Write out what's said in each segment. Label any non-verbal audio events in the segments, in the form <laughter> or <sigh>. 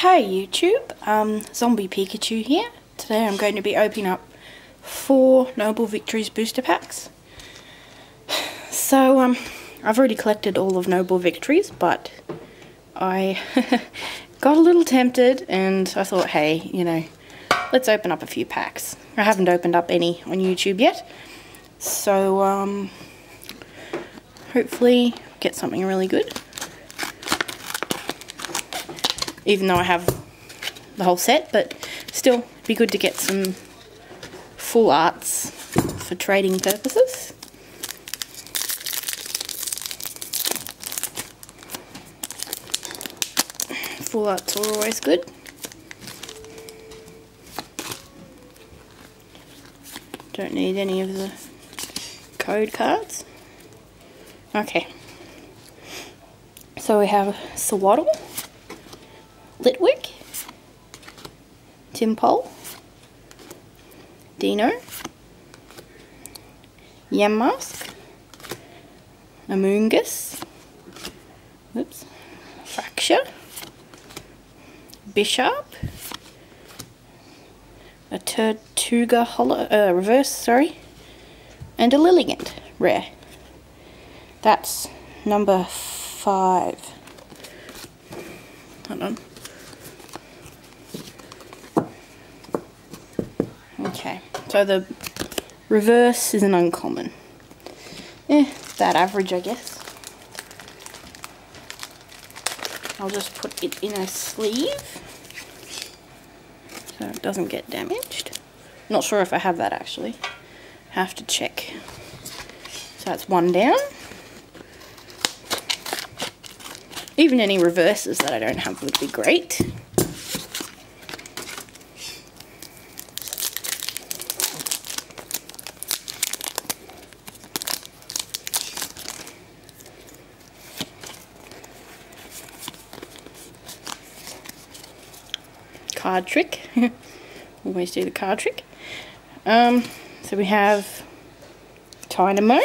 Hey YouTube, um, Zombie Pikachu here. Today I'm going to be opening up four Noble Victories booster packs. So, um, I've already collected all of Noble Victories, but I <laughs> got a little tempted and I thought, hey, you know, let's open up a few packs. I haven't opened up any on YouTube yet, so, um, hopefully get something really good even though I have the whole set, but still be good to get some full arts for trading purposes. Full arts are always good. Don't need any of the code cards. Okay. So we have Sewaddle. Litwick, Tympole, Deino, Yamask, Amoonguss, Oops. Fraxure, Bisharp, a Tirtouga holo, uh, reverse, sorry, and a Lilligant rare. That's number five. Hold on. Okay, so the reverse is an uncommon. Eh, that average, I guess. I'll just put it in a sleeve so it doesn't get damaged. Not sure if I have that actually. Have to check. So that's one down. Even any reverses that I don't have would be great. Card trick. <laughs> Always do the card trick. Um, so we have Tynamo,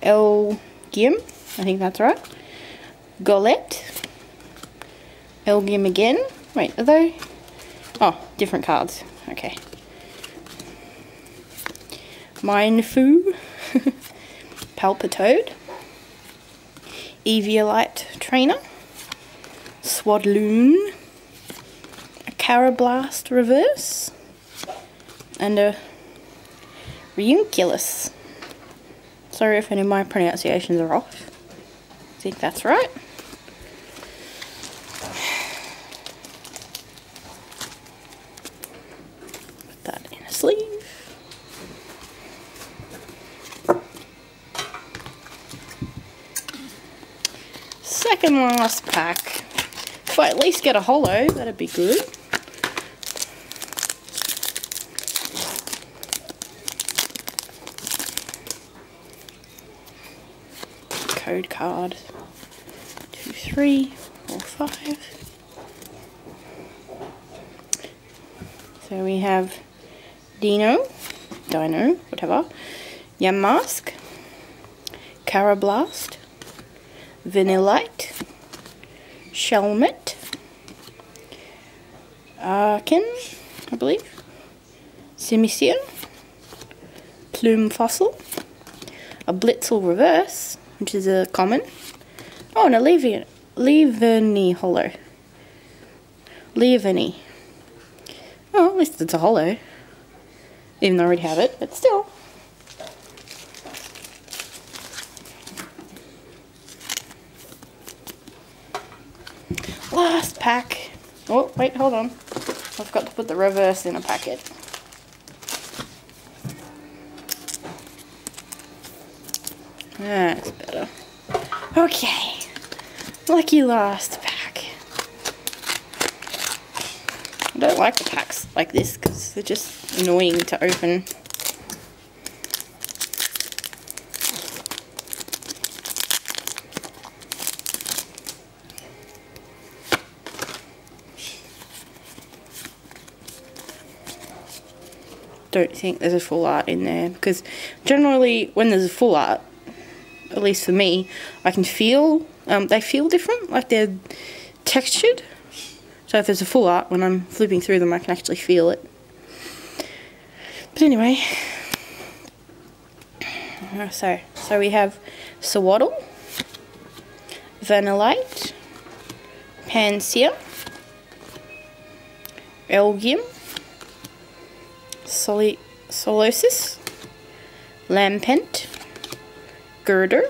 El Gim, I think that's right. Golett, Elgyem again. Wait, are they? Oh, different cards. Okay. Mienfoo, <laughs> Palpitoad, Eviolite Trainer, Swadloon, Karrablast reverse and a Reuniclus. Sorry if any of my pronunciations are off. I think that's right. Put that in a sleeve. Second last pack. If I at least get a holo, that'd be good. Code card. Two, three, four, five. So we have Deino, Deino, whatever, Yamask, Karrablast, Vanillite, Shelmet, Archen, I believe, Simisear, Plume Fossil, a Blitzle Reverse, which is a common. Oh, and a Leavanny holo. Leavanny. Oh, at least it's a holo. Even though I already have it, but still. Last pack. Oh, wait, hold on. I've got to put the reverse in a packet. That's better. Okay. Lucky last pack. I don't like the packs like this because they're just annoying to open. don't think there's a full art in there because generally when there's a full art at least for me, I can feel, um, they feel different, like they're textured. So if there's a full art, when I'm flipping through them, I can actually feel it. But anyway, so so we have Sewaddle, Vanillite, Pansear, Elgyem, Soli Solosis, Lampent, Girder,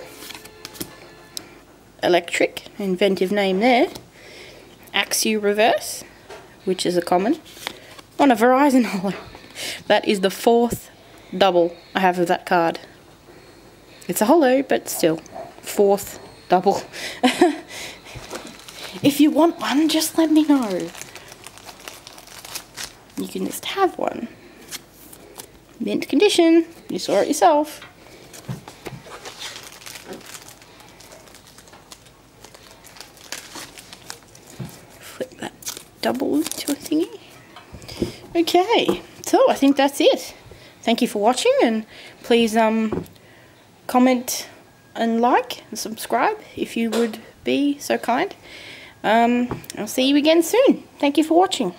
Eelektrik, inventive name there, Axew Reverse, which is a common, on a Virizion <laughs> Holo. That is the fourth double I have of that card. It's a holo, but still, fourth double. <laughs> if you want one, just let me know. You can just have one. Mint condition. You saw it yourself. Flip that double to a thingy. Okay, so I think that's it. Thank you for watching and please um comment and like and subscribe if you would be so kind. Um, I'll see you again soon. Thank you for watching.